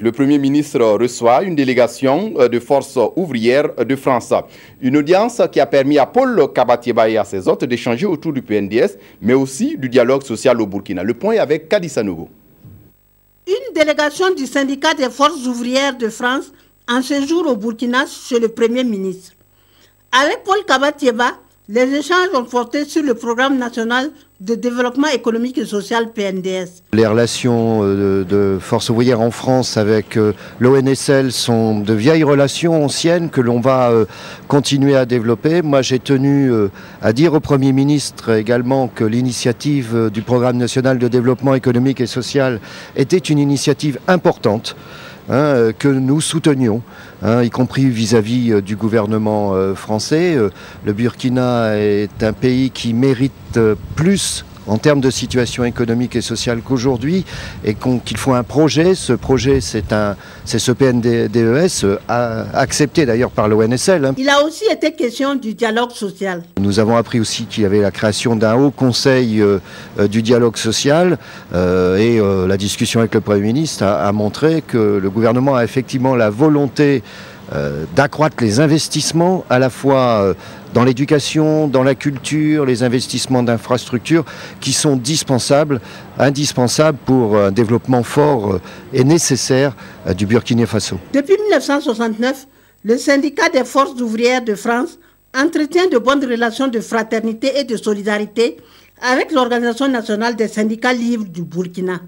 Le Premier ministre reçoit une délégation euh, de forces ouvrières de France. Une audience qui a permis à Paul Kabatieba et à ses hôtes d'échanger autour du PNDS, mais aussi du dialogue social au Burkina. Le point est avec Kadissa Nogo. Une délégation du syndicat des forces ouvrières de France en séjour au Burkina chez le Premier ministre. Avec Paul Kabatieba, les échanges ont porté sur le programme national de développement économique et social PNDS. Les relations euh, de, force ouvrière en France avec euh, l'ONSL sont de vieilles relations anciennes que l'on va euh, continuer à développer. Moi, j'ai tenu à dire au Premier ministre également que l'initiative du programme national de développement économique et social était une initiative importante. Hein, euh, que nous soutenions, hein, y compris vis-à-vis euh, du gouvernement euh, français. le Burkina est un pays qui mérite plus en termes de situation économique et sociale qu'aujourd'hui et qu'il faut un projet. Ce projet, c'est un, ce PNDES, accepté d'ailleurs par l'ONSL. Hein. Il a aussi été question du dialogue social. Nous avons appris aussi qu'il y avait la création d'un haut conseil euh, euh, du dialogue social euh, et la discussion avec le Premier ministre a, a, montré que le gouvernement a effectivement la volonté d'accroître les investissements à la fois dans l'éducation, dans la culture, les investissements d'infrastructures qui sont dispensables, indispensables pour un développement fort euh, et nécessaire euh, du Burkina Faso. Depuis 1969, le syndicat des forces ouvrières de France entretient de bonnes relations de fraternité et de solidarité avec l'Organisation nationale des syndicats libres du Burkina.